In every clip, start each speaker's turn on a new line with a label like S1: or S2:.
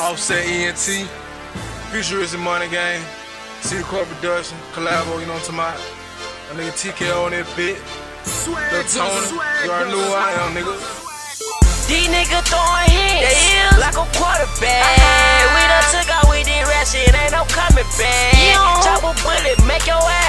S1: Offset ENT, Futuristic Money Game, City Corp Production, Collabo, you know what I'm talking about? A nigga TKO on that bit. Lil Toni, you already know who I am, nigga.
S2: These niggas throwing hits like a quarterback. We done took out with this rat shit, ain't no coming back. Chop a bullet, make your ass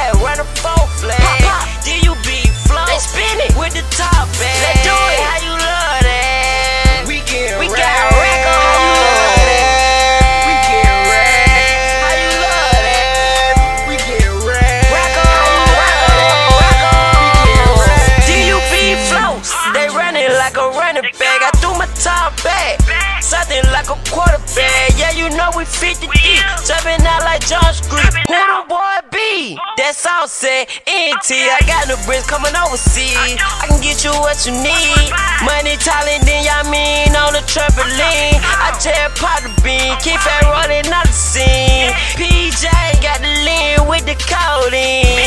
S2: like a quarterback. Yeah, you know we 50 deep, jumping out like John Street. Who the boy be? That's all said. NT, I got the bricks coming overseas. I can get you what you need. Money, talent, then y'all mean on the trampoline. I just pop the bean, keep it rolling out the scene. PJ got the lean with the codeine.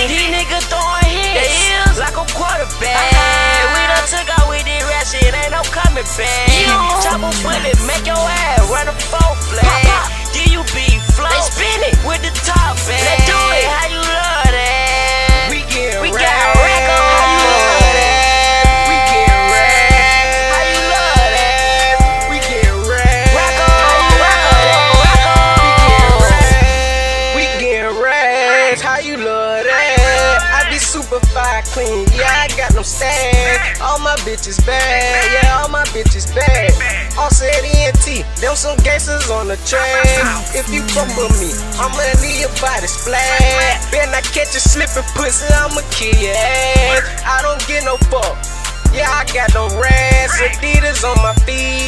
S2: You love that?
S3: I be super fire clean. Yeah, I got no stack. All my bitches bad. Yeah, all my bitches bad. Offset ENT. Them some gangsters on the track. If you fuck with me, I'ma leave your body splat. Better not catch you slipping pussy. I'ma kill your ass. I don't get no fuck. Yeah, I got no rats, Adidas on my feet,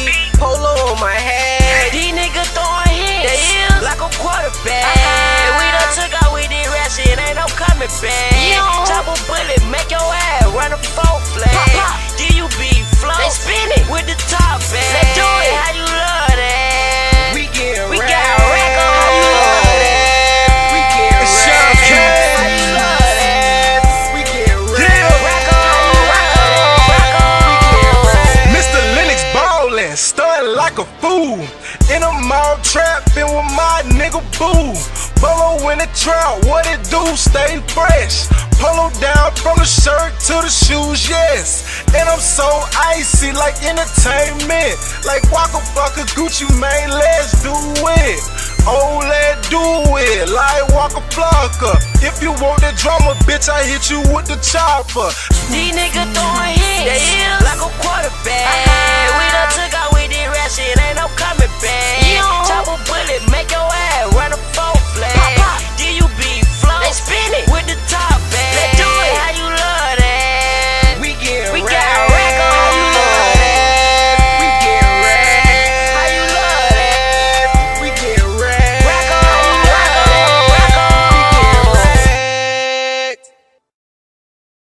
S2: ain't no coming. Chop a bullet, make your ass run a four flag. DUB flow, they spin it with the top back. Let's do it, how you love that?
S3: We get
S2: We
S3: rats.
S2: got rack on. How you love that?
S3: We get
S1: It's
S3: rats.
S1: Sean King.
S2: How you love that?
S3: We get rats.
S2: Rock on, rock on, rock on.
S1: Mr. Lennox ballin', stunning like a fool. In a mouth trapping with my nigga Boo. Polo in the trap, what it do? Stay fresh. Polo down from the shirt to the shoes, yes. And I'm so icy like entertainment. Like Waka Flocka Gucci, man, let's do it. Oh, let's do it like Waka Flocka. If you want the drama, bitch, I hit you with the chopper.
S2: These niggas throwing hits like a quarterback. Uh-huh. We done took out